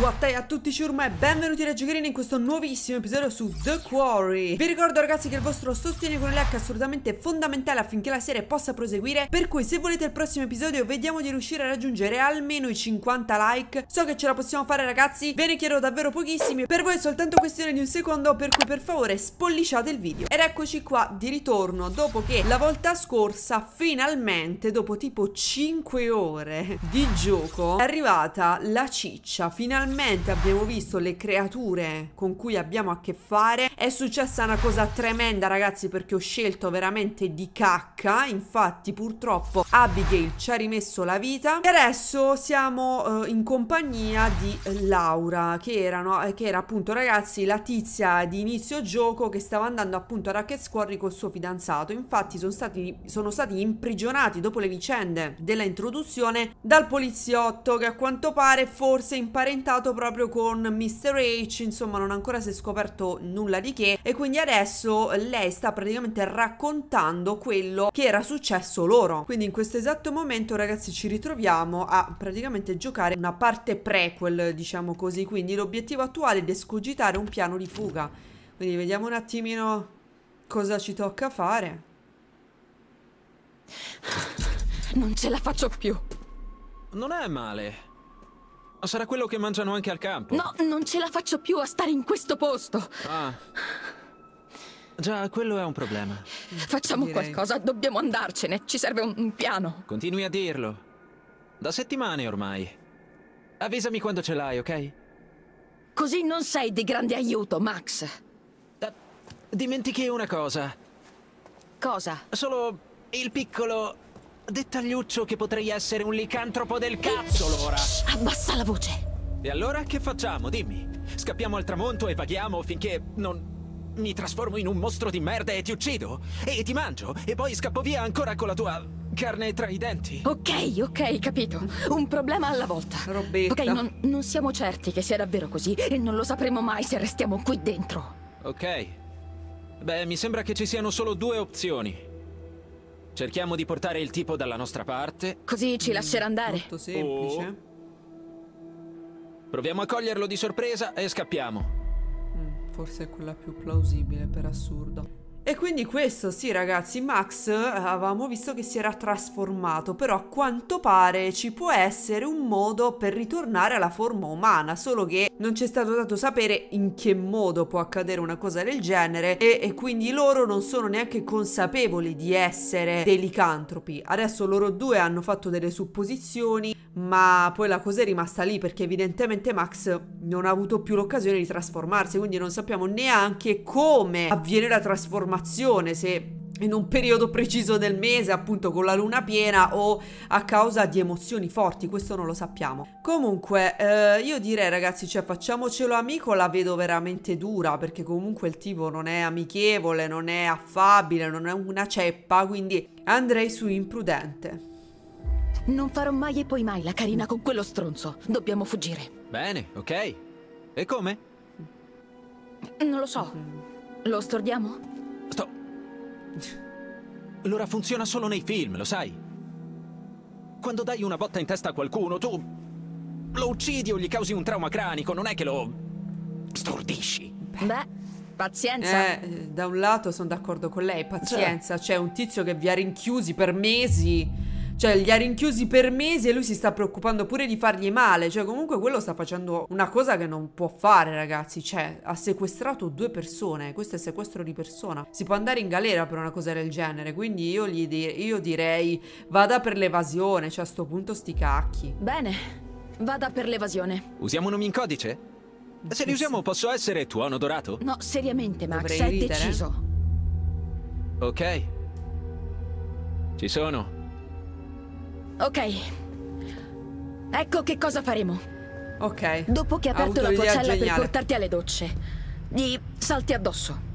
What a tutti ciurma e benvenuti Reggio Green in questo nuovissimo episodio su The Quarry. Vi ricordo ragazzi che il vostro sostegno con like è assolutamente fondamentale affinché la serie possa proseguire Per cui se volete il prossimo episodio vediamo di riuscire a raggiungere almeno i 50 like. So che ce la possiamo fare ragazzi, ve ne chiedo davvero pochissimi. Per voi è soltanto questione di un secondo per cui per favore spolliciate il video. Ed eccoci qua di ritorno dopo che la volta scorsa finalmente dopo tipo 5 ore di gioco è arrivata la ciccia Finalmente finalmente abbiamo visto le creature con cui abbiamo a che fare. È successa una cosa tremenda ragazzi perché ho scelto veramente di cacca. Infatti purtroppo Abigail ci ha rimesso la vita. E adesso siamo uh, in compagnia di Laura che, erano, eh, che era appunto ragazzi la tizia di inizio gioco Che stava andando appunto a Racket Squarry col suo fidanzato. Infatti sono stati, sono stati imprigionati dopo le vicende della introduzione Dal poliziotto che a quanto pare forse imparentato contattato proprio con Mr. H, insomma non ancora si è scoperto nulla di che e quindi adesso lei sta praticamente raccontando quello che era successo loro. Quindi in questo esatto momento ragazzi ci ritroviamo a praticamente giocare una parte prequel, diciamo così, quindi l'obiettivo attuale è di escogitare un piano di fuga. Quindi vediamo un attimino cosa ci tocca fare. Non ce la faccio più. Non è male. Sarà quello che mangiano anche al campo. No, non ce la faccio più a stare in questo posto. Ah. Già, quello è un problema. Facciamo Direi. qualcosa, dobbiamo andarcene. Ci serve un, un, piano. Continui a dirlo. Da settimane ormai. Avvisami quando ce l'hai, ok? Così non sei di grande aiuto, Max. Uh, dimentichi una cosa. Cosa? Solo il piccolo Dettagliuccio che potrei essere un licantropo del cazzo, Lora! Abbassa la voce! E allora che facciamo? Dimmi. Scappiamo al tramonto e vaghiamo finché non... Mi trasformo in un mostro di merda e ti uccido? E ti mangio? E poi scappo via ancora con la tua carne tra i denti? Ok, ok, capito. Un problema alla volta. Robetta. Ok, non, non siamo certi che sia davvero così e non lo sapremo mai se restiamo qui dentro. Ok. Beh, mi sembra che ci siano solo due opzioni. Cerchiamo di portare il tipo dalla nostra parte. Così ci lascerà andare. Molto semplice. Oh. Proviamo a coglierlo di sorpresa e scappiamo. Mm, forse è quella più plausibile per assurdo. E quindi questo, sì ragazzi, Max avevamo visto che si era trasformato, però a quanto pare ci può essere un modo per ritornare alla forma umana, solo che non ci è stato dato sapere in che modo può accadere una cosa del genere e, e quindi loro non sono neanche consapevoli di essere dei licantropi. Adesso loro due hanno fatto delle supposizioni, ma poi la cosa è rimasta lì perché evidentemente Max non ha avuto più l'occasione di trasformarsi, quindi non sappiamo neanche come avviene la trasformazione, se in un periodo preciso del mese, appunto con la luna piena o a causa di emozioni forti, questo non lo sappiamo. Comunque, eh, io direi ragazzi, cioè facciamocelo amico, la vedo veramente dura perché comunque il tipo non è amichevole, non è affabile, non è una ceppa, quindi andrei su imprudente. Non farò mai e poi mai la carina con quello stronzo. Dobbiamo fuggire. Bene, ok. E come? Non lo so. Lo stordiamo? Sto... L'ora funziona solo nei film, lo sai? Quando dai una botta in testa a qualcuno, tu... Lo uccidi o gli causi un trauma cranico, non è che lo... stordisci. Beh, pazienza. Eh, da un lato sono d'accordo con lei, pazienza. C'è un tizio che vi ha rinchiusi per mesi cioè, li ha rinchiusi per mesi e lui si sta preoccupando pure di fargli male. Cioè, comunque quello sta facendo una cosa che non può fare, ragazzi. Cioè, ha sequestrato due persone. Questo è sequestro di persona. Si può andare in galera per una cosa del genere. Quindi io, gli di io direi vada per l'evasione. Cioè, a sto punto sti cacchi. Bene, vada per l'evasione. Usiamo nomi in codice? Se li usiamo posso essere tuono dorato? No, seriamente, Max, Dovrei è ridere. deciso. Ok. Ci sono. Ok. Ecco che cosa faremo. Ok. Dopo che ha aperto la tua cella per portarti alle docce, gli salti addosso.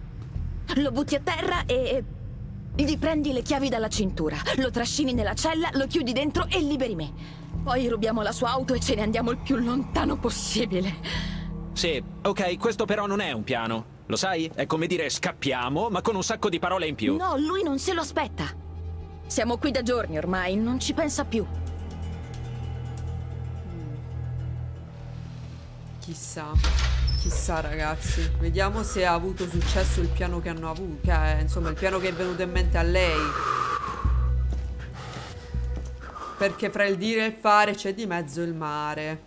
Lo butti a terra e... Gli prendi le chiavi dalla cintura, lo trascini nella cella, lo chiudi dentro e liberi me. Poi rubiamo la sua auto e ce ne andiamo il più lontano possibile. Sì, ok, questo però non è un piano. Lo sai? È come dire scappiamo, ma con un sacco di parole in più. No, lui non se lo aspetta. Siamo qui da giorni ormai, non ci pensa più. Chissà. Chissà ragazzi. Vediamo se ha avuto successo il piano che hanno avuto. Che è, insomma, il piano che è venuto in mente a lei. Perché fra il dire e il fare c'è di mezzo il mare.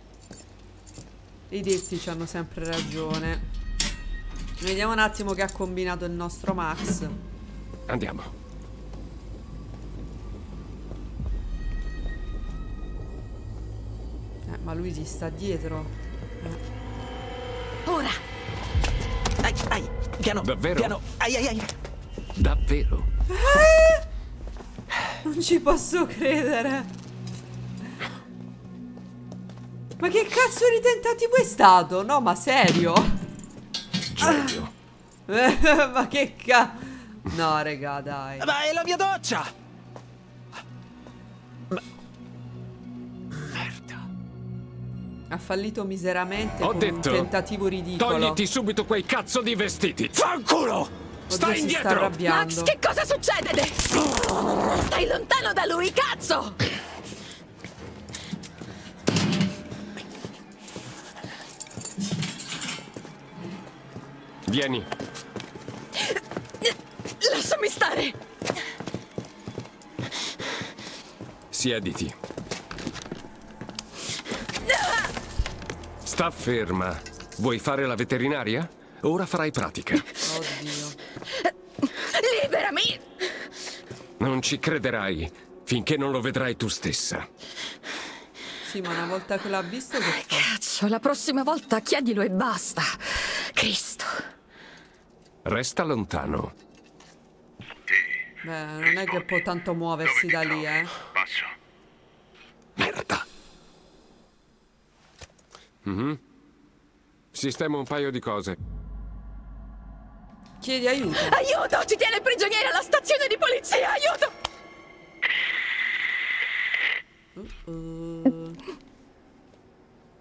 I detti ci hanno sempre ragione. Vediamo un attimo che ha combinato il nostro Max. Andiamo. Eh, ma lui si sta dietro. Eh. Ora! Ai, ai, piano, Davvero? piano, ai, ai, ai. Davvero? Eh! Non ci posso credere. Ma che cazzo di tentativo è stato? No, ma serio? Genio. ma che ca... No, raga, dai. Ma è la mia doccia! Ha fallito miseramente Ho con detto, un tentativo ridicolo. Togliti subito quei cazzo di vestiti. Fanculo! Oddio, Stai si indietro! sta. Max, che cosa succede? Stai lontano da lui, cazzo! Vieni. Lasciami stare! Siediti. Sta ferma. Vuoi fare la veterinaria? Ora farai pratica. Oddio. Liberami! Non ci crederai finché non lo vedrai tu stessa. Sì, ma una volta che l'ha visto che fa? Cazzo, la prossima volta chiedilo e basta. Cristo. Resta lontano. Beh, non è che può tanto muoversi da lì, eh. Passo. Merda. Mhm. Sistemo un paio di cose. Chiedi aiuto. Aiuto! Ci tiene prigionieri alla stazione di polizia! Aiuto! Uh,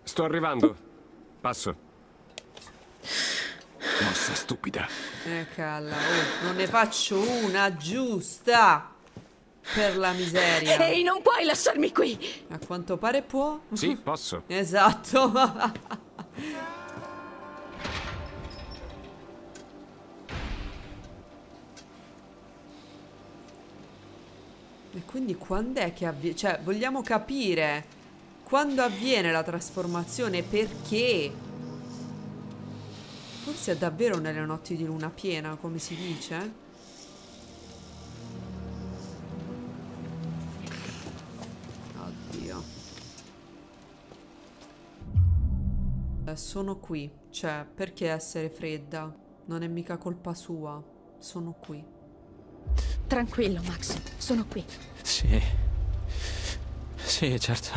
Sto arrivando. Passo. Mossa stupida. eh, calla. Oh, non ne faccio una giusta. Per la miseria. Ehi, non puoi lasciarmi qui! A quanto pare può. Sì, posso. Esatto. e quindi quando è che avviene? Cioè, vogliamo capire quando avviene la trasformazione, perché? Forse è davvero nelle notti di luna piena, come si dice? Sono qui, cioè, perché essere fredda? Non è mica colpa sua. Sono qui. Tranquillo, Max. Sono qui. Sì. Sì, certo.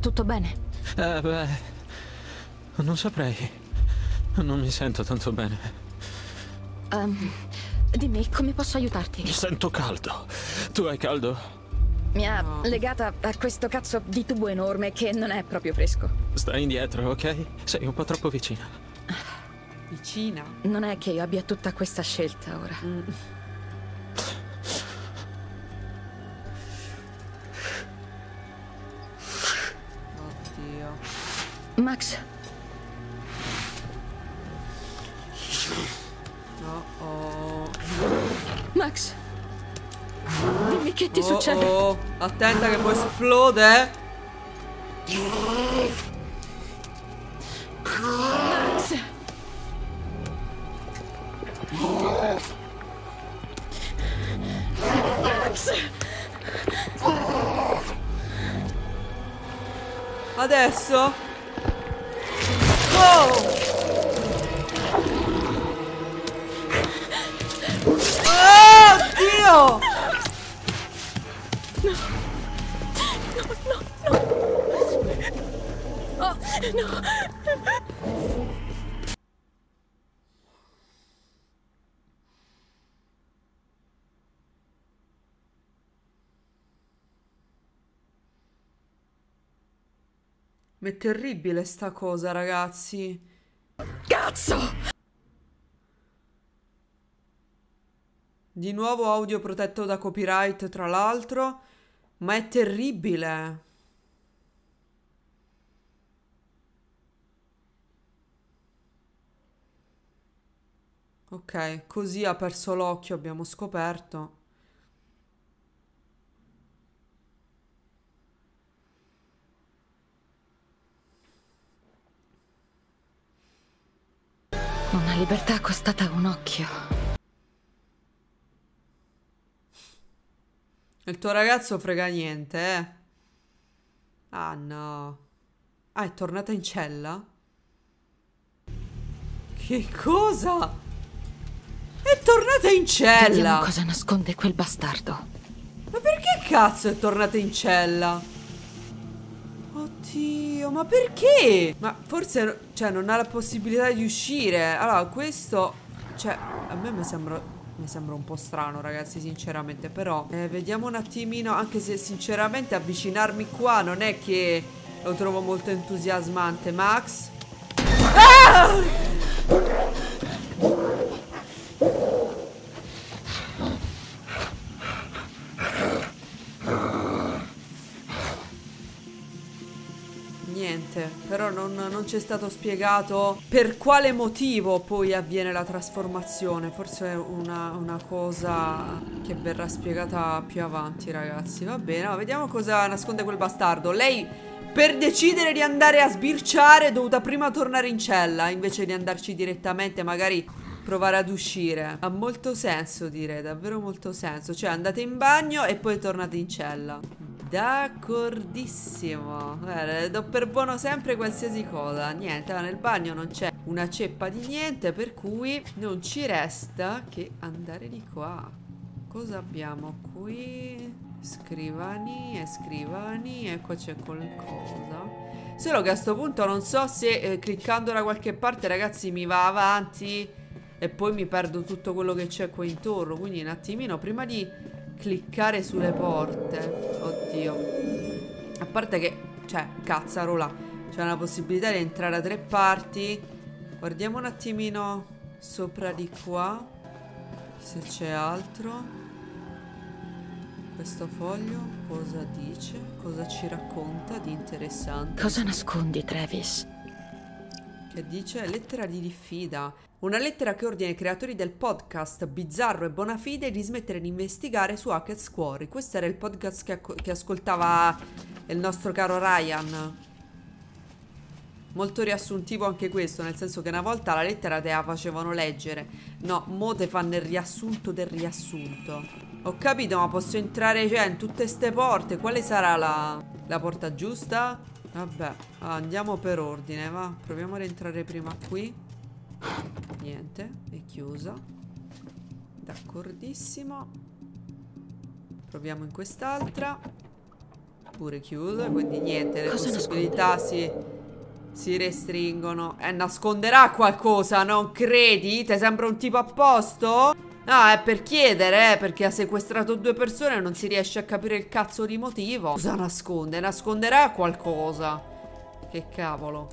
Tutto bene? Eh, beh... Non saprei. Non mi sento tanto bene. Ehm, dimmi, come posso aiutarti? Mi sento caldo. Tu hai caldo? Mi ha legata a questo cazzo di tubo enorme che non è proprio fresco. Stai indietro, ok? Sei un po' troppo vicina. Vicina. Non è che io abbia tutta questa scelta ora. Oddio. Max, Attenta che poi esplode. Ma è terribile sta cosa, ragazzi. Cazzo! Di nuovo audio protetto da copyright, tra l'altro. Ma è terribile. Ok, così ha perso l'occhio, abbiamo scoperto. Una libertà costata un occhio. Il tuo ragazzo frega niente, eh? Ah no. Ah, è tornata in cella? Che cosa? È tornata in cella! Vediamo cosa nasconde quel bastardo. Ma perché cazzo è tornata in cella? Oddio, ma perché? Ma forse, cioè, non ha la possibilità di uscire. Allora, questo, cioè, a me mi sembra... Mi sembra un po' strano, ragazzi, sinceramente. Però, eh, vediamo un attimino, anche se sinceramente avvicinarmi qua non è che lo trovo molto entusiasmante. Max? Ah! Niente, però non, non ci è stato spiegato per quale motivo poi avviene la trasformazione. Forse è una, una, cosa che verrà spiegata più avanti, ragazzi. Va bene, no, vediamo cosa nasconde quel bastardo. Lei, per decidere di andare a sbirciare, è dovuta prima tornare in cella, invece di andarci direttamente, magari provare ad uscire. Ha molto senso, direi, davvero molto senso. Cioè, andate in bagno e poi tornate in cella. D'accordissimo. Guarda, do per buono sempre qualsiasi cosa. Niente, nel bagno non c'è una ceppa di niente, per cui non ci resta che andare di qua. Cosa abbiamo qui? Scrivani e scrivani, ecco c'è qualcosa. Solo che a questo punto non so se eh, cliccando da qualche parte, ragazzi, mi va avanti e poi mi perdo tutto quello che c'è qua intorno. Quindi un attimino, prima di cliccare sulle porte. Oddio. A parte che, cioè, cazzarola. C'è una possibilità di entrare a tre parti. Guardiamo un attimino sopra di qua. Se c'è altro. Questo foglio cosa dice? Cosa ci racconta di interessante? Cosa nascondi, Travis? Che dice lettera di diffida. Una lettera che ordina ai creatori del podcast Bizzarro e Bonafide di smettere di investigare su Hackett's Quarry. Questo era il podcast che, che ascoltava il nostro caro Ryan. Molto riassuntivo anche questo, nel senso che una volta la lettera te la facevano leggere. No, mo te fanno il riassunto del riassunto. Ho capito, ma posso entrare cioè, in tutte ste porte. Quale sarà la, la porta giusta? Vabbè, andiamo per ordine, va. Proviamo ad entrare prima qui. Niente, è chiusa. D'accordissimo. Proviamo in quest'altra. Pure chiusa, quindi niente, le Cosa possibilità si, si restringono. Eh, nasconderà qualcosa, non credi? Ti sembra un tipo a posto? No, è per chiedere, eh, perché ha sequestrato due persone e non si riesce a capire il cazzo di motivo. Cosa nasconde? Nasconderà qualcosa. Che cavolo.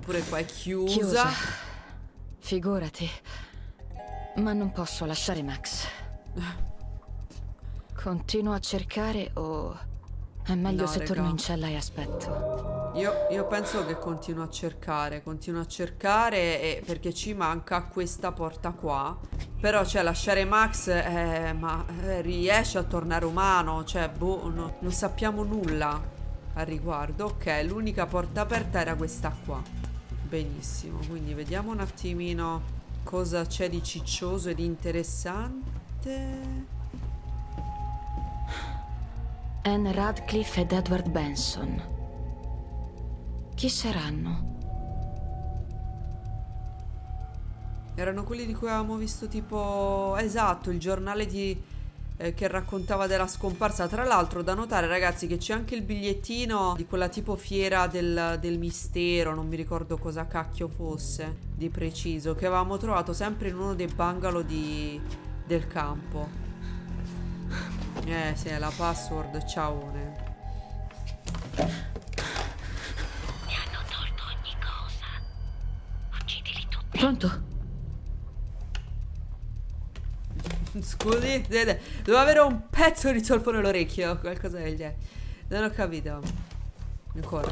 Pure qua è chiusa. chiusa. Figurati. Ma non posso lasciare Max. Continuo a cercare o... È meglio no, se raga. torno in cella e aspetto. Io, io, penso che continuo a cercare, continuo a cercare e, perché ci manca questa porta qua. Però, cioè, lasciare Max, eh, ma eh, riesce a tornare umano, cioè, boh, no, non sappiamo nulla al riguardo. Ok, l'unica porta aperta era questa qua. Benissimo, quindi vediamo un attimino cosa c'è di ciccioso e di interessante. Anne Radcliffe ed Edward Benson. Chi saranno? Erano quelli di cui avevamo visto tipo... Esatto, il giornale di eh, che raccontava della scomparsa. Tra l'altro da notare ragazzi che c'è anche il bigliettino di quella tipo fiera del, del mistero, non mi ricordo cosa cacchio fosse di preciso, che avevamo trovato sempre in uno dei bungalow di, del campo. Eh sì, è la password, ciao. Mi hanno tolto ogni cosa. Uccidili tutti. Pronto? Scusi, devo avere un pezzo di solfo nell'orecchio o qualcosa del genere. Non ho capito. Ancora.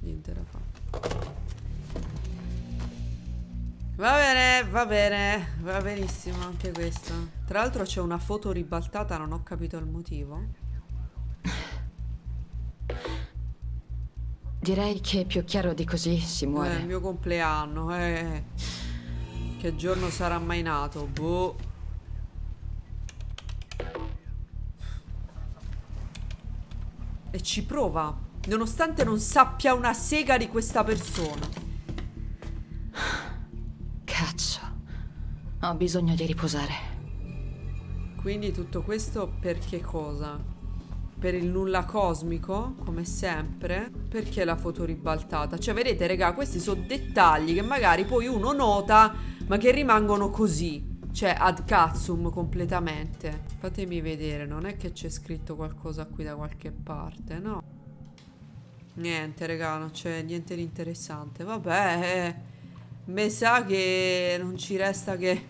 Niente da fare. Va bene, va bene, va benissimo anche questo. Tra l'altro c'è una foto ribaltata, non ho capito il motivo. Direi che è più chiaro di così si muore. È il mio compleanno, eh. Che giorno sarà mai nato? Boh. E ci prova, nonostante non sappia una sega di questa persona. Ho bisogno di riposare. Quindi tutto questo per che cosa? Per il nulla cosmico, come sempre? Perché la foto ribaltata? Cioè, vedete, raga, questi sono dettagli che magari poi uno nota, ma che rimangono così. Cioè, ad cazzum completamente. Fatemi vedere, non è che c'è scritto qualcosa qui da qualche parte, no? Niente, raga, non c'è niente di interessante. Vabbè, eh. Mi sa che non ci resta che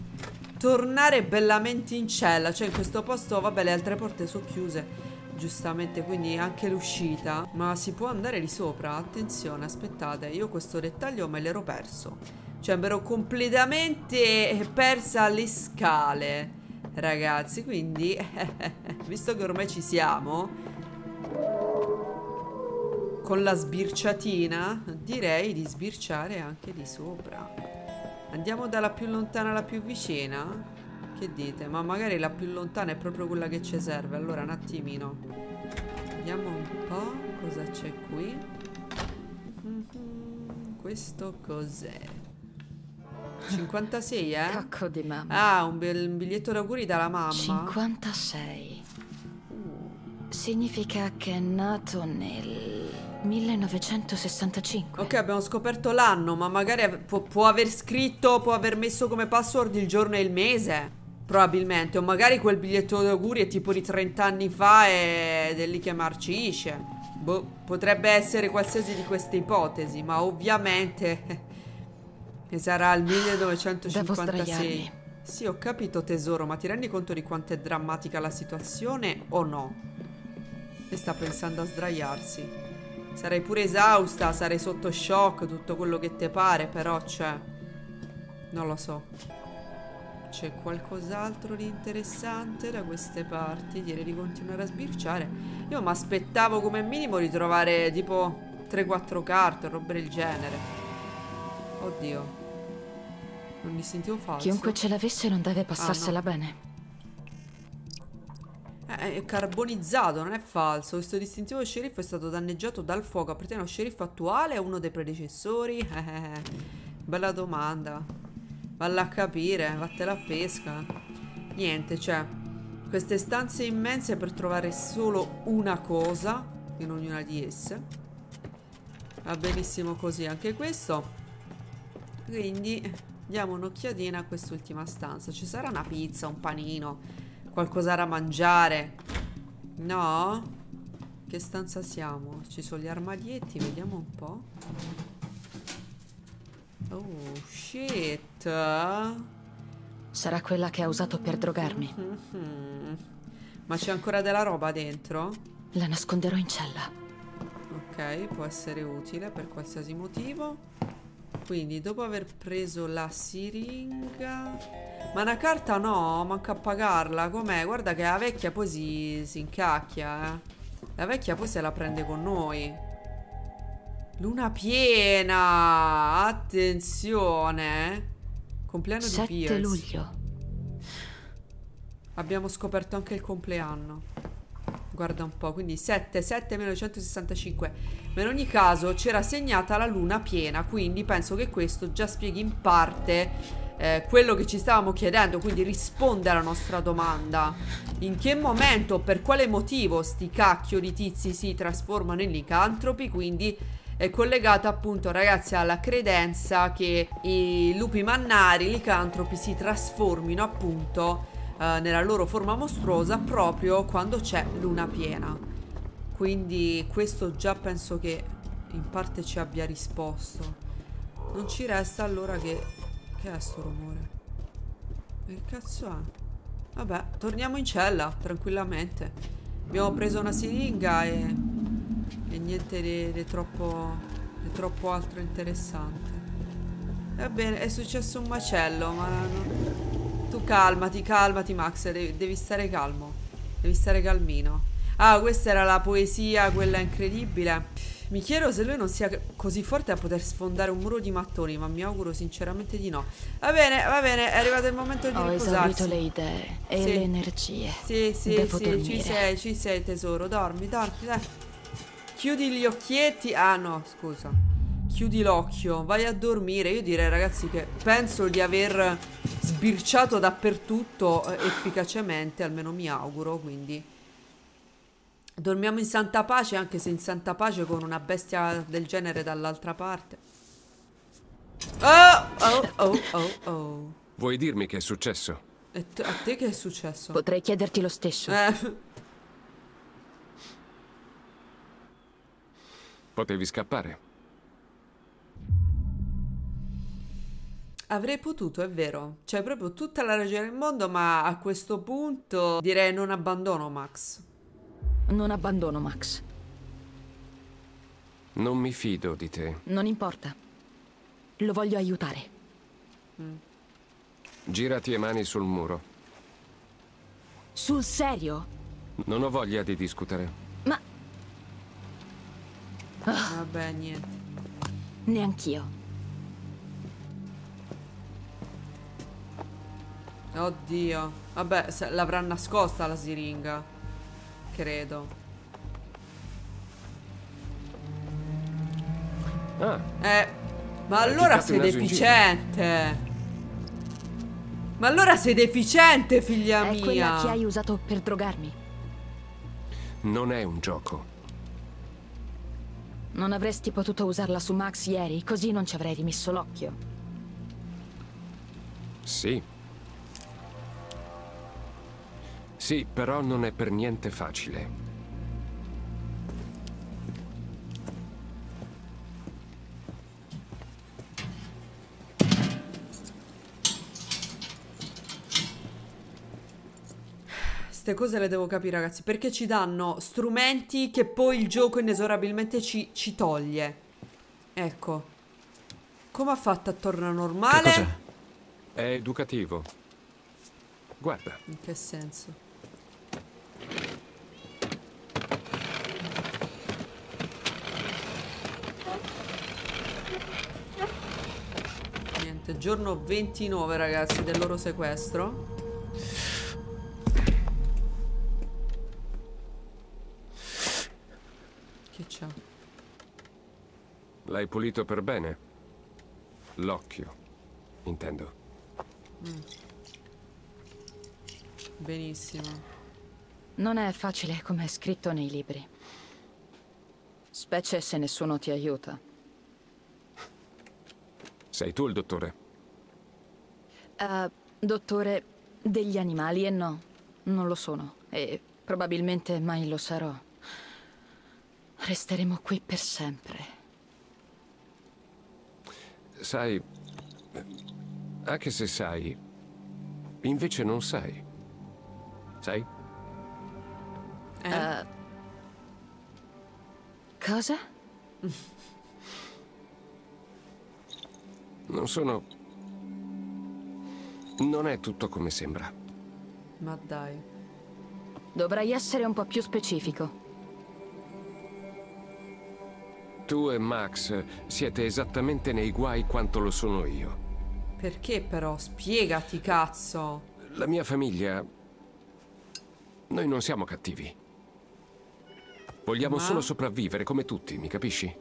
tornare bellamente in cella. Cioè in questo posto, vabbè, le altre porte sono chiuse. Giustamente, quindi anche l'uscita. Ma si può andare di sopra? Attenzione, aspettate. Io questo dettaglio me l'ero perso. Cioè mi ero completamente persa le scale. Ragazzi, quindi, visto che ormai ci siamo con la sbirciatina direi di sbirciare anche di sopra andiamo dalla più lontana alla più vicina che dite? ma magari la più lontana è proprio quella che ci serve allora un attimino vediamo un po' cosa c'è qui mm-hmm. questo cos'è? 56 eh? Cacco di mamma Ah un, un biglietto d'auguri dalla mamma 56 Significa che è nato nel 1965. Ok, abbiamo scoperto l'anno, ma magari può, può, aver scritto, può aver messo come password il giorno e il mese. Probabilmente. O magari quel biglietto d'auguri è tipo di 30 anni fa ed è lì che marcisce. Boh, potrebbe essere qualsiasi di queste ipotesi, ma ovviamente sarà il 1956. Sì, ho capito tesoro, ma ti rendi conto di quanto è drammatica la situazione o no? E sta pensando a sdraiarsi. Sarei pure esausta, sarei sotto shock, tutto quello che te pare, però c'è... Non lo so. C'è qualcos'altro di interessante da queste parti? Direi di continuare a sbirciare. Io mi aspettavo come minimo di trovare tipo 3-4 carte o roba del genere. Oddio. Non distintivo falso. Chiunque ce l'avesse non deve passarsela ah, no. bene. È carbonizzato, non è falso. Questo distintivo sceriffo è stato danneggiato dal fuoco. Appartiene allo sceriffo attuale o uno dei predecessori? bella domanda. Valla a capire, vattela a pesca. Niente, cioè, queste stanze immense per trovare solo una cosa in ognuna di esse. Va benissimo così anche questo. Quindi diamo un'occhiatina a quest'ultima stanza. Ci sarà una pizza, un panino Qualcosa da mangiare. No? Che stanza siamo? Ci sono gli armadietti, vediamo un po'. Oh, shit. Sarà quella che ha usato per drogarmi. Mm -hmm. Ma c'è ancora della roba dentro? La nasconderò in cella. Ok, può essere utile per qualsiasi motivo. Quindi, dopo aver preso la siringa... Ma una carta no, manca a pagarla. Com'è? Guarda che la vecchia poi si, si incacchia, eh. La vecchia poi se la prende con noi. Luna piena! Attenzione! Compleanno di Pierce. 7 luglio. Abbiamo scoperto anche il compleanno. Guarda un po', quindi 7, 7 1965. Ma in ogni caso c'era segnata la luna piena, quindi penso che questo già spieghi in parte eh, quello che ci stavamo chiedendo, quindi risponde alla nostra domanda. In che momento, per quale motivo sti cacchio di tizi si trasformano in licantropi, quindi è collegata appunto ragazzi alla credenza che i lupi mannari, i licantropi si trasformino appunto eh, nella loro forma mostruosa proprio quando c'è luna piena. Quindi questo già penso che in parte ci abbia risposto. Non ci resta allora che che è sto rumore? Che cazzo è? Vabbè, torniamo in cella, tranquillamente. Abbiamo preso una siringa e... E niente di, di, troppo... Di troppo altro interessante. Va bene, è successo un macello, ma... Non... Tu calmati, calmati Max, devi, devi stare calmo. Devi stare calmino. Ah, questa era la poesia, quella incredibile. Mi chiedo se lui non sia così forte da poter sfondare un muro di mattoni, ma mi auguro sinceramente di no. Va bene, va bene, è arrivato il momento di Ho riposarsi. Ho le idee e sì. le energie. Sì, sì, Devo sì, dormire. ci sei, ci sei tesoro, dormi, dormi, dai. Chiudi gli occhietti. Ah no, scusa. Chiudi l'occhio, vai a dormire. Io direi ragazzi che penso di aver sbirciato dappertutto eh, efficacemente, almeno mi auguro, quindi... Dormiamo in santa pace, anche se in santa pace con una bestia del genere dall'altra parte. Oh, oh, oh, oh, oh. Vuoi dirmi che è successo? E a te che è successo? Potrei chiederti lo stesso. Eh. Potevi scappare. Avrei potuto, è vero. C'è proprio tutta la ragione del mondo, ma a questo punto direi non abbandono Max. Non abbandono Max. Non mi fido di te. Non importa. Lo voglio aiutare. Mm. Girati le mani sul muro. Sul serio? Non ho voglia di discutere. Ma... Oh. Vabbè, niente. Neanch'io. Oddio. Vabbè, l'avrà nascosta la siringa credo. Ah. Eh, ma allora sei deficiente. Ma allora sei deficiente, figlia è mia. È quella che hai usato per drogarmi. Non è un gioco. Non avresti potuto usarla su Max ieri, così non ci avrei rimesso l'occhio. Sì, sì, però non è per niente facile. Queste cose le devo capire, ragazzi, perché ci danno strumenti che poi il gioco inesorabilmente ci, ci toglie. Ecco. Come ha fatto a tornare normale? È educativo. Guarda. In che senso? Niente, giorno 29 ragazzi del loro sequestro. L'hai pulito per bene? L'occhio, intendo. Mm. Benissimo. Non è facile come è scritto nei libri. Specie se nessuno ti aiuta. Sei tu il dottore? Uh, dottore degli animali e no, non lo sono. E probabilmente mai lo sarò. Resteremo qui per sempre. Sai, anche se sai, invece non sai. Sai? Eh? Uh, cosa? Non sono... Non è tutto come sembra. Ma dai. Dovrai essere un po' più specifico. Tu e Max siete esattamente nei guai quanto lo sono io. Perché però? Spiegati, cazzo. La mia famiglia... Noi non siamo cattivi. Vogliamo Ma... solo sopravvivere come tutti, mi capisci?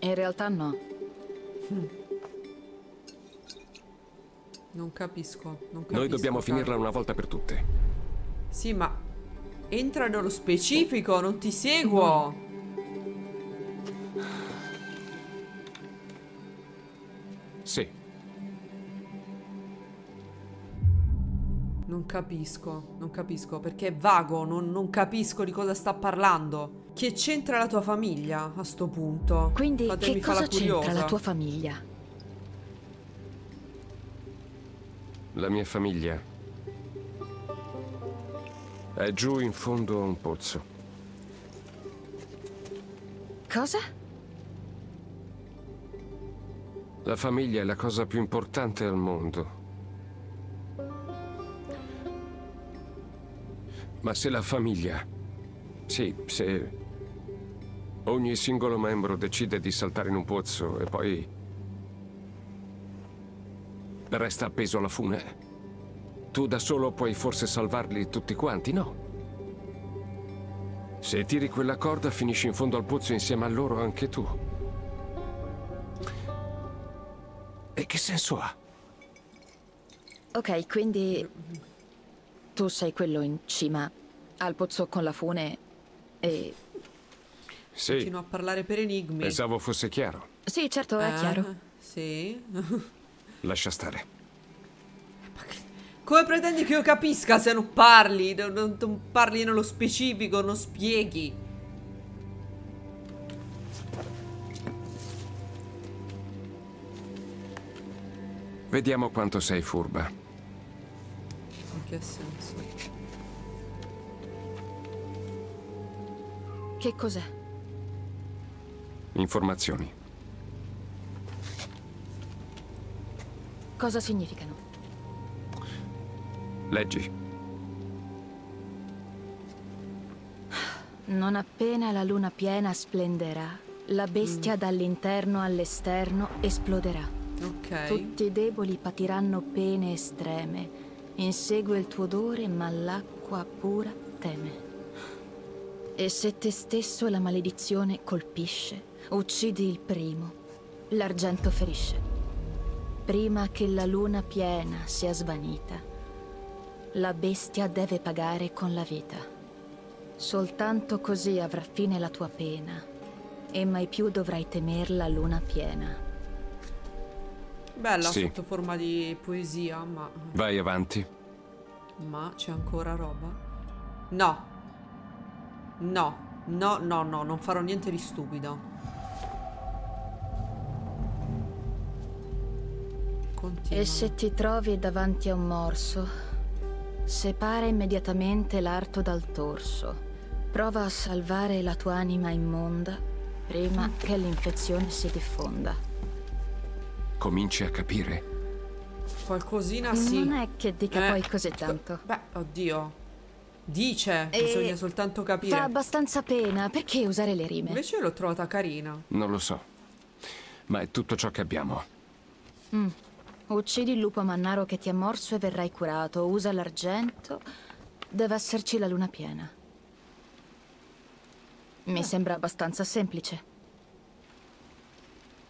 In realtà no. Non capisco, non capisco. Noi dobbiamo Carlo. finirla una volta per tutte. Sì, ma entra nello specifico, non ti seguo. Capisco, non capisco, perché è vago, non, non capisco di cosa sta parlando. Che c'entra la tua famiglia a sto punto? Quindi Fatemi che cosa c'entra la tua famiglia? La mia famiglia è giù in fondo a un pozzo. Cosa? La famiglia è la cosa più importante al mondo. Ma se la famiglia... Sì, se ogni singolo membro decide di saltare in un pozzo e poi resta appeso alla fune, tu da solo puoi forse salvarli tutti quanti, no? Se tiri quella corda finisci in fondo al pozzo insieme a loro anche tu. E che senso ha? Ok, quindi tu sei quello in cima al pozzo con la fune e... Sì. Continuo a parlare per enigmi. Pensavo fosse chiaro. Sì, certo, è ah, chiaro. Sì. Lascia stare. Come pretendi che io capisca se non parli? Non, non, non parli nello specifico, non spieghi. Vediamo quanto sei furba. Che senso? Che cos'è? Informazioni. Cosa significano? Leggi. Non appena la luna piena splenderà, la bestia mm. dall'interno all'esterno esploderà. Ok. Tutti i deboli patiranno pene estreme. Insegue il tuo odore, ma l'acqua pura teme. E se te stesso la maledizione colpisce, uccidi il primo, l'argento ferisce. Prima che la luna piena sia svanita, la bestia deve pagare con la vita. Soltanto così avrà fine la tua pena e mai più dovrai temer la luna piena. Bella sì. sotto forma di poesia, ma... Vai avanti. Ma c'è ancora roba? No. No. No, no, no, non farò niente di stupido. Continua. E se ti trovi davanti a un morso, Separa immediatamente l'arto dal torso. Prova a salvare la tua anima immonda prima che l'infezione si diffonda. Cominci a capire? Qualcosina sì. Non è che dica eh, poi così tanto. Beh, oddio. Dice, e bisogna soltanto capire. Fa abbastanza pena, perché usare le rime? Invece l'ho trovata carina. Non lo so. Ma è tutto ciò che abbiamo. Mm. Uccidi il lupo mannaro che ti ha morso e verrai curato. Usa l'argento. Deve esserci la luna piena. Mi ah. sembra abbastanza semplice.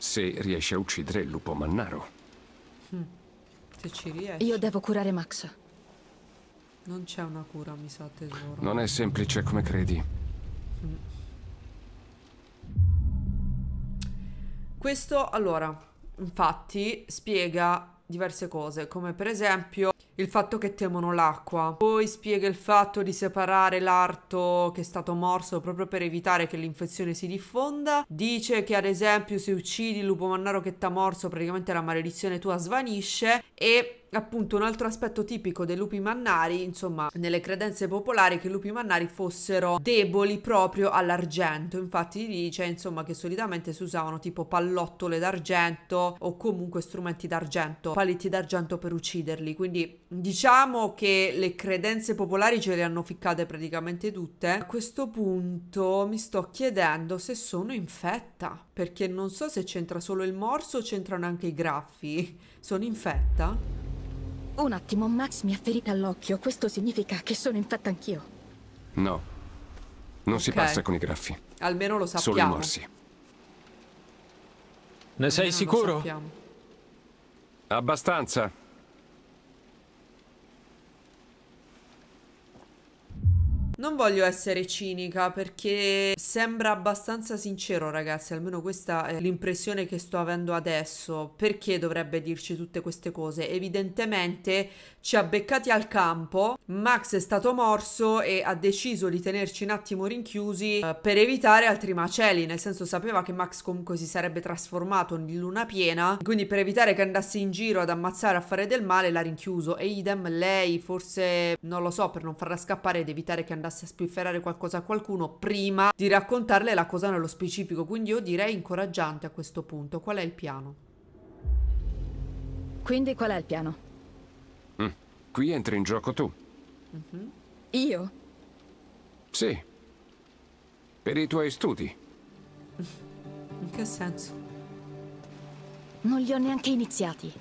Se riesci a uccidere il lupo mannaro. Hm. Se ci riesci. Io devo curare Max. Non c'è una cura, mi sa, tesoro. Non è semplice come credi. Hm. Questo, allora, infatti spiega diverse cose, come per esempio il fatto che temono l'acqua. Poi spiega il fatto di separare l'arto che è stato morso proprio per evitare che l'infezione si diffonda. Dice che ad esempio se uccidi il lupo mannaro che ti ha morso praticamente la maledizione tua svanisce e appunto un altro aspetto tipico dei lupi mannari, insomma, nelle credenze popolari che i lupi mannari fossero deboli proprio all'argento. Infatti dice, insomma, che solitamente si usavano tipo pallottole d'argento o comunque strumenti d'argento, paletti d'argento per ucciderli. Quindi diciamo che le credenze popolari ce le hanno ficcate praticamente tutte. A questo punto mi sto chiedendo se sono infetta, perché non so se c'entra solo il morso o c'entrano anche i graffi. Sono infetta? Un attimo, Max mi ha ferita all'occhio. Questo significa che sono infetta anch'io. No. Non okay. si passa con i graffi. Almeno lo sappiamo. Solo i morsi. Ne sei sicuro? Abbastanza. Non voglio essere cinica perché sembra abbastanza sincero, ragazzi. Almeno questa è l'impressione che sto avendo adesso. Perché dovrebbe dirci tutte queste cose? Evidentemente ci ha beccati al campo. Max è stato morso e ha deciso di tenerci un attimo rinchiusi eh, per evitare altri macelli. Nel senso, sapeva che Max comunque si sarebbe trasformato in luna piena. Quindi, per evitare che andasse in giro ad ammazzare a fare del male, l'ha rinchiuso. E idem lei, forse non lo so, per non farla scappare ed evitare che andasse andasse a spifferare qualcosa a qualcuno prima di raccontarle la cosa nello specifico. Quindi io direi incoraggiante a questo punto. Qual è il piano? Quindi qual è il piano? Mm. Qui entri in gioco tu. Mm -hmm. Io? Sì. Per i tuoi studi. In che senso? Non li ho neanche iniziati.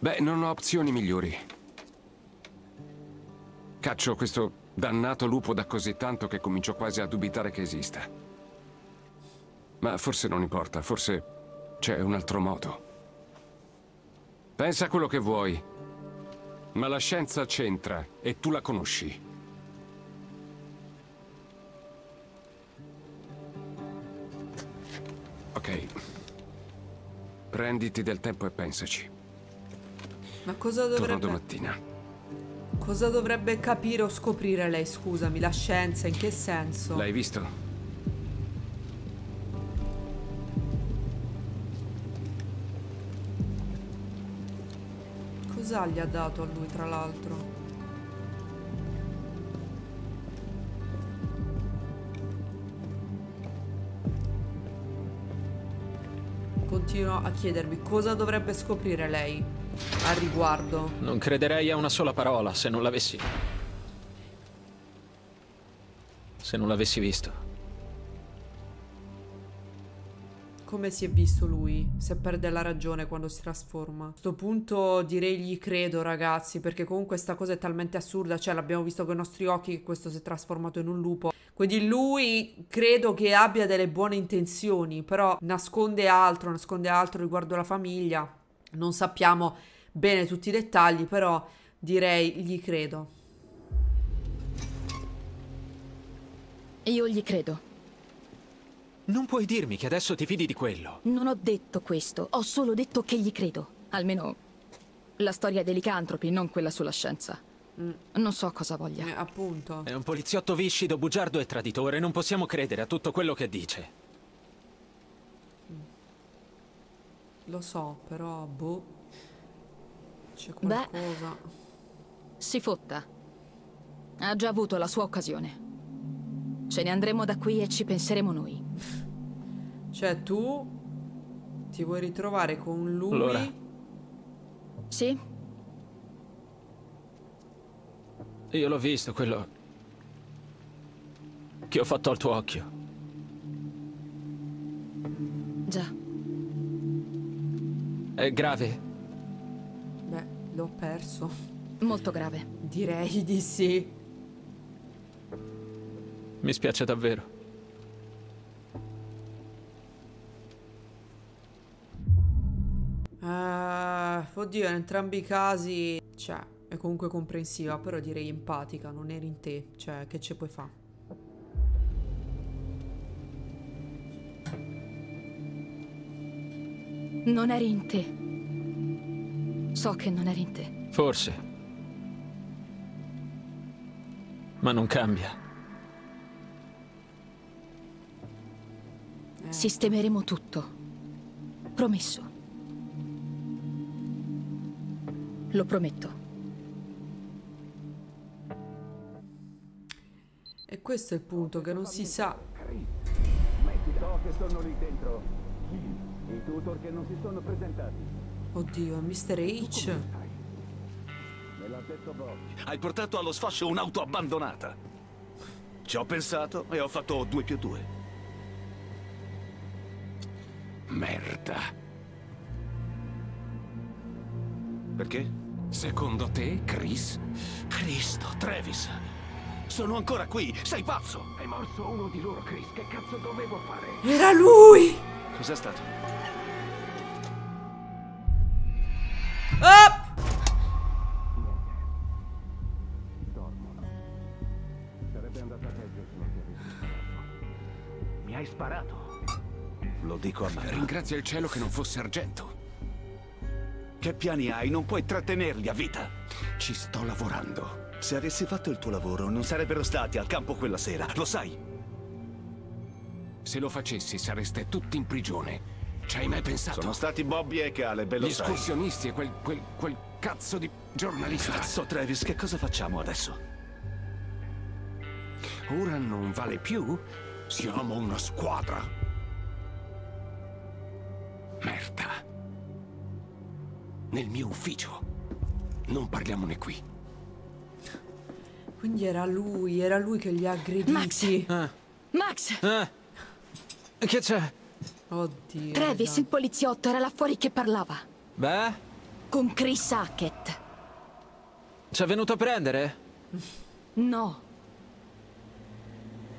Beh, non ho opzioni migliori. Caccio questo dannato lupo da così tanto che comincio quasi a dubitare che esista. Ma forse non importa, forse c'è un altro modo. Pensa a quello che vuoi, ma la scienza c'entra e tu la conosci. Ok. Prenditi del tempo e pensaci. Ma cosa dovrebbe... Torno domattina. Cosa dovrebbe capire o scoprire lei, scusami? La scienza, in che senso? L'hai visto? Cosa gli ha dato a lui, tra l'altro? Continuo a chiedermi cosa dovrebbe scoprire lei al riguardo. Non crederei a una sola parola se non l'avessi... Se non l'avessi visto. Come si è visto lui? Se perde la ragione quando si trasforma. A questo punto direi gli credo ragazzi perché comunque questa cosa è talmente assurda. Cioè l'abbiamo visto con i nostri occhi che questo si è trasformato in un lupo. Quindi lui credo che abbia delle buone intenzioni però nasconde altro, nasconde altro riguardo la famiglia. Non sappiamo bene tutti i dettagli però direi gli credo. Io gli credo. Non puoi dirmi che adesso ti fidi di quello. Non ho detto questo, ho solo detto che gli credo. Almeno la storia dei licantropi, non quella sulla scienza. Mm. Non so cosa voglia. Eh, appunto. È un poliziotto viscido, bugiardo e traditore. Non possiamo credere a tutto quello che dice. Mm. Lo so, però, boh. C'è qualcosa. Beh, si fotta. Ha già avuto la sua occasione. Ce ne andremo da qui e ci penseremo noi. Cioè, tu ti vuoi ritrovare con lui? Allora. Sì. Io l'ho visto, quello... che ho fatto al tuo occhio. Già. È grave? Beh, l'ho perso. Molto grave. Direi di sì. Mi spiace davvero. Uh, oddio, in entrambi i casi, cioè, è comunque comprensiva, però direi empatica, non eri in te, cioè, che ce puoi fare? Non eri in te. So che non eri in te. Forse. Ma non cambia. Sistemeremo tutto. Promesso. Lo prometto. Questo è il punto, che non si sa. Metti so che sono lì dentro. I tutor che non si sono presentati. Oddio, Mr. H. Hai portato allo sfascio un'auto abbandonata. Ci ho pensato e ho fatto due più due. Merda. Perché? Secondo te, Chris? Cristo, Travis. Sono ancora qui, sei pazzo! Hai morso uno di loro, Chris. Che cazzo dovevo fare? Era lui! Cos'è stato? Up! Mi hai sparato? Lo dico a me. Ringrazia il cielo che non fosse argento. Che piani hai? Non puoi trattenerli a vita. Ci sto lavorando. Se avessi fatto il tuo lavoro, non sarebbero stati al campo quella sera, lo sai? Se lo facessi, sareste tutti in prigione. Ci hai mai pensato? Sono stati Bobby e Caleb, lo Gli sai. escursionisti e quel, quel, quel cazzo di giornalista. Cazzo, Travis, che cosa facciamo adesso? Ora non vale più? Siamo una squadra. Merda. Nel mio ufficio. Non parliamone qui. Quindi era lui, era lui che li ha aggrediti. Max! Ah. Max! Ah. Che c'è? Oddio. Travis, il poliziotto, era là fuori che parlava. Beh? Con Chris Hackett. Ci è venuto a prendere? No.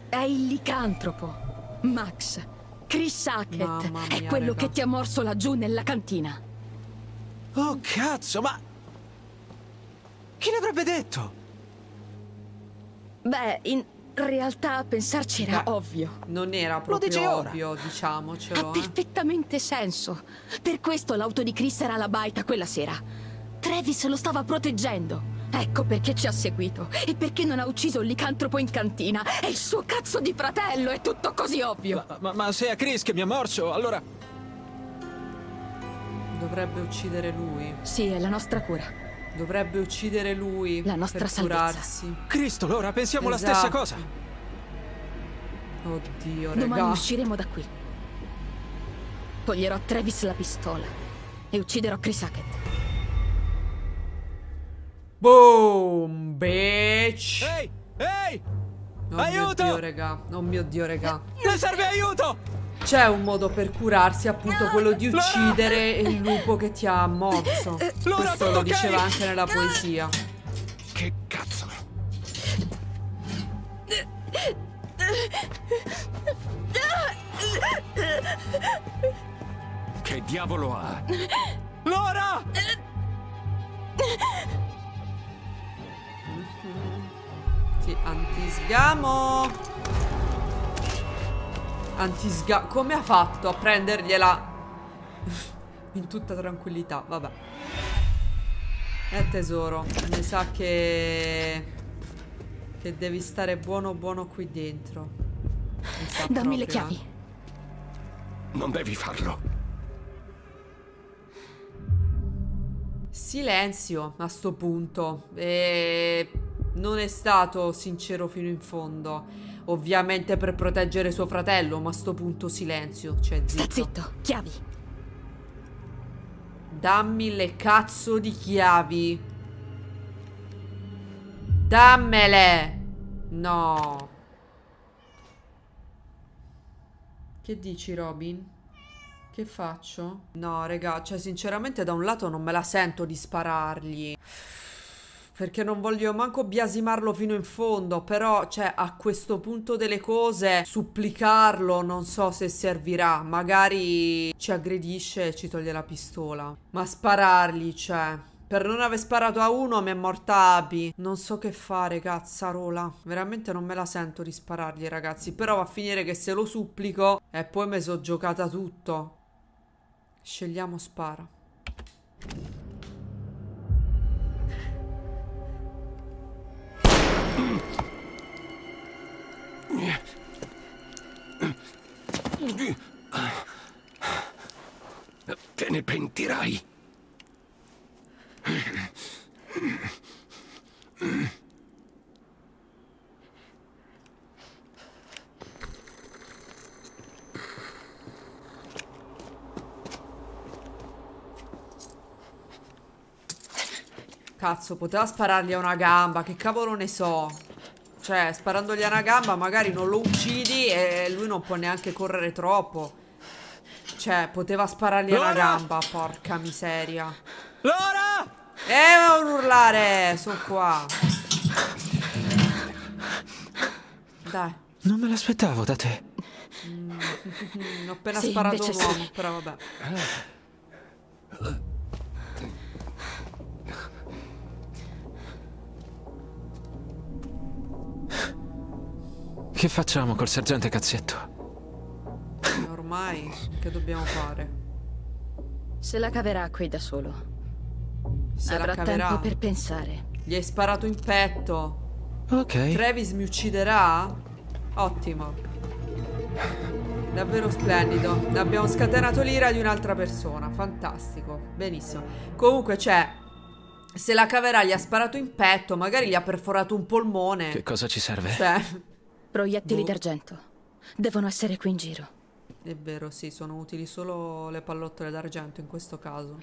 È il licantropo. Max. Chris Hackett. Mia, è quello raga. che ti ha morso laggiù nella cantina. Oh, cazzo, ma... Chi l'avrebbe detto? Beh, in realtà a pensarci era Beh, ovvio. Non era proprio ora? ovvio, diciamocelo. Ha eh. perfettamente senso. Per questo l'auto di Chris era alla baita quella sera. Travis lo stava proteggendo. Ecco perché ci ha seguito. E perché non ha ucciso il licantropo in cantina. È il suo cazzo di fratello, è tutto così ovvio. Ma, ma, ma se è Chris che mi ha morso, allora... Dovrebbe uccidere lui. Sì, è la nostra cura. Dovrebbe uccidere lui. La nostra per salvezza. curarsi. Cristo, Laura, pensiamo la Esatto. stessa cosa. Oddio, Domani raga. usciremo da qui. Toglierò a Travis la pistola. E ucciderò Chris Hackett. Boom, bitch. Ehi, ehi! Oh aiuto! mio dio, raga. Oh mio dio, raga. Mi serve aiuto! C'è un modo per curarsi, appunto quello di uccidere il lupo che ti ha morso. Laura, Questo tutto lo diceva anche nella poesia. Che cazzo? Che diavolo ha? Laura! Sì, antisgamo. Antisga... Come ha fatto a prendergliela in tutta tranquillità? Vabbè. Eh tesoro, mi sa che... Che devi stare buono buono qui dentro. Dammi le proprio, chiavi. eh. Non devi farlo. Silenzio a sto punto. E non è stato sincero fino in fondo. Ovviamente per proteggere suo fratello, ma a sto punto silenzio. Cioè, Sta zitto. zitto, chiavi. Dammi le cazzo di chiavi. Dammele. No. Che dici, Robin? Che faccio? No, raga, cioè sinceramente da un lato non me la sento di sparargli. Perché non voglio manco biasimarlo fino in fondo, però, cioè, a questo punto delle cose, supplicarlo non so se servirà. Magari ci aggredisce e ci toglie la pistola. Ma sparargli, cioè... Per non aver sparato a uno mi è morta Abi. Non so che fare, cazzarola. Veramente non me la sento di sparargli, ragazzi. Però va a finire che se lo supplico e poi mi sono giocata tutto. Scegliamo spara. Te ne pentirai. Cazzo, poteva sparargli a una gamba, che cavolo ne so. Cioè, sparandogli a una gamba magari non lo uccidi e lui non può neanche correre troppo. Cioè, poteva sparargli a una Laura! gamba, porca miseria. Laura! Eh, non urlare, sono qua. Dai, Non me l'aspettavo da te. mm, ho appena Sì, sparato invece un sì. uomo, però vabbè. Che facciamo col sergente Cazzetto? E Ormai, che dobbiamo fare? Se la caverà qui da solo. Se Avrà la caverà. tempo per pensare. Gli hai sparato in petto. Ok. Travis mi ucciderà? Ottimo. Davvero splendido. Abbiamo scatenato l'ira di un'altra persona. Fantastico. Benissimo. Comunque c'è. Se la caverà gli ha sparato in petto, magari gli ha perforato un polmone. Che cosa ci serve? Cioè, Proiettili Boh. d'argento. Devono essere qui in giro. È vero, sì, sono utili solo le pallottole d'argento in questo caso.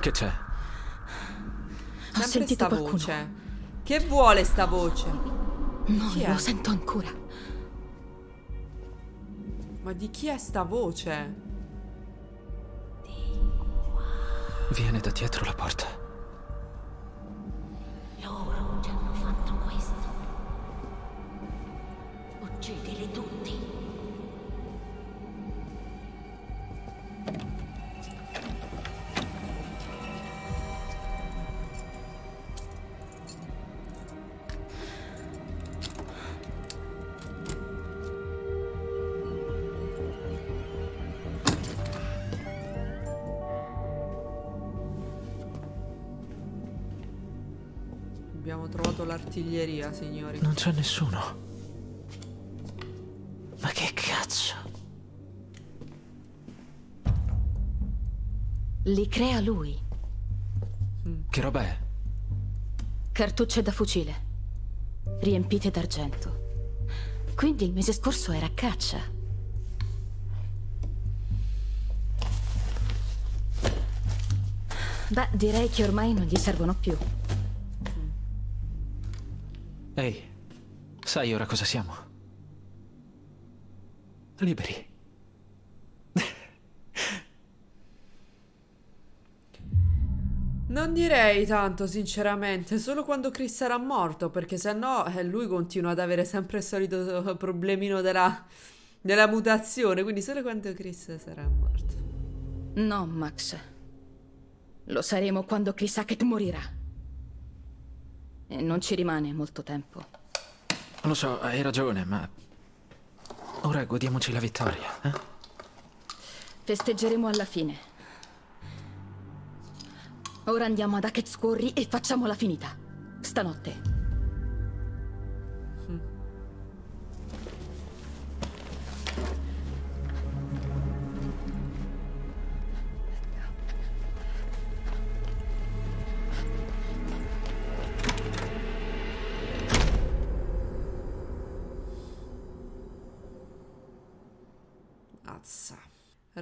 Che c'è? Ho sentito qualcuno. voce. Che vuole sta voce? No, lo sento ancora. Ma di chi è sta voce? Viene da dietro la porta. Trovato l'artiglieria, signori. Non c'è nessuno. Ma che cazzo? Li crea lui. Che roba è? Cartucce da fucile. Riempite d'argento. Quindi il mese scorso era a caccia. Beh, direi che ormai non gli servono più. Ehi, sai ora cosa siamo? Liberi. Non direi tanto, sinceramente, solo quando Chris sarà morto, perché se no eh, lui continua ad avere sempre il solito problemino della, della mutazione, quindi solo quando Chris sarà morto. No, Max. Lo saremo quando Chris Hackett morirà. E non ci rimane molto tempo. Lo so, hai ragione, ma... Ora godiamoci la vittoria, eh? Festeggeremo alla fine. Ora andiamo ad Hackett Scorri e facciamola finita. Stanotte.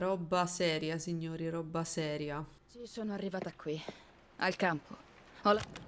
Roba seria, signori, roba seria. Ci sono arrivata qui, al campo.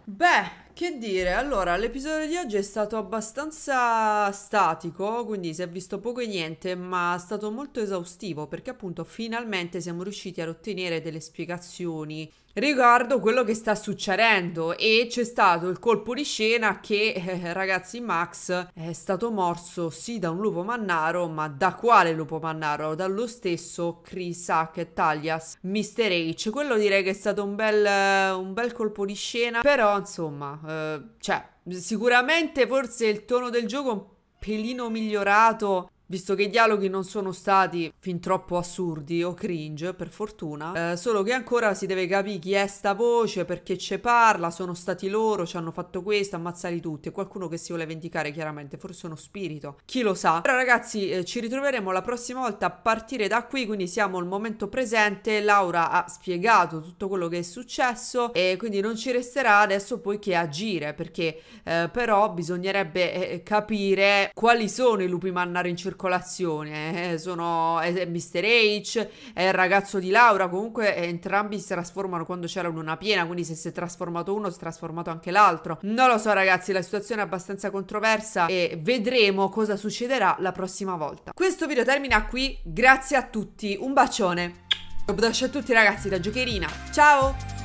Beh, che dire, allora l'episodio di oggi è stato abbastanza statico, quindi si è visto poco e niente, ma è stato molto esaustivo perché appunto finalmente siamo riusciti ad ottenere delle spiegazioni riguardo quello che sta succedendo e c'è stato il colpo di scena che eh, ragazzi Max è stato morso sì da un lupo mannaro ma da quale lupo mannaro? dallo stesso Chris Hackett alias Mr. H quello direi che è stato un bel, un bel colpo di scena però insomma eh, cioè sicuramente forse il tono del gioco è un pelino migliorato Visto che i dialoghi non sono stati fin troppo assurdi o cringe, per fortuna, eh, solo che ancora si deve capire chi è sta voce, perché ci parla, sono stati loro, ci hanno fatto questo, ammazzali tutti. E qualcuno che si vuole vendicare, chiaramente, forse uno spirito, chi lo sa. Però ragazzi, eh, ci ritroveremo la prossima volta a partire da qui, quindi siamo al momento presente. Laura ha spiegato tutto quello che è successo e quindi non ci resterà adesso poi che agire, perché eh, però bisognerebbe eh, capire quali sono i lupi mannari in circolazione circolazione. Eh, sono è, è Mr. H, è il ragazzo di Laura. Comunque eh, entrambi si trasformano quando c'era luna piena. Quindi se si è trasformato uno, si è trasformato anche l'altro. Non lo so, ragazzi. La situazione è abbastanza controversa e vedremo cosa succederà la prossima volta. Questo video termina qui. Grazie a tutti. Un bacione. Un bacio a tutti, ragazzi, da Giocherina. Ciao!